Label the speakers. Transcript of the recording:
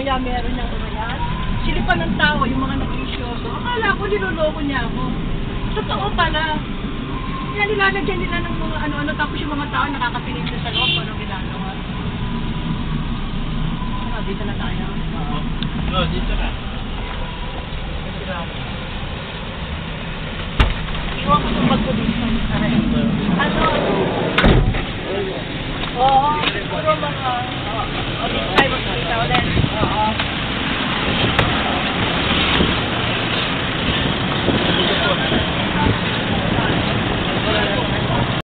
Speaker 1: kaya meron niyang urayan. Silipan ng tao, yung mga nag-isyoso. Akala ko niloloko niya ako. Totoo pala. Kaya nilalagyan nila ng mga ano-ano, tapos yung mga tao nakakatingin na sa loob kung anong ginagawa. Ah, dito na tayo.
Speaker 2: Oh, dito na.
Speaker 1: Iwan ko itong bag ko dito. Ano? Oo, puro. Oh,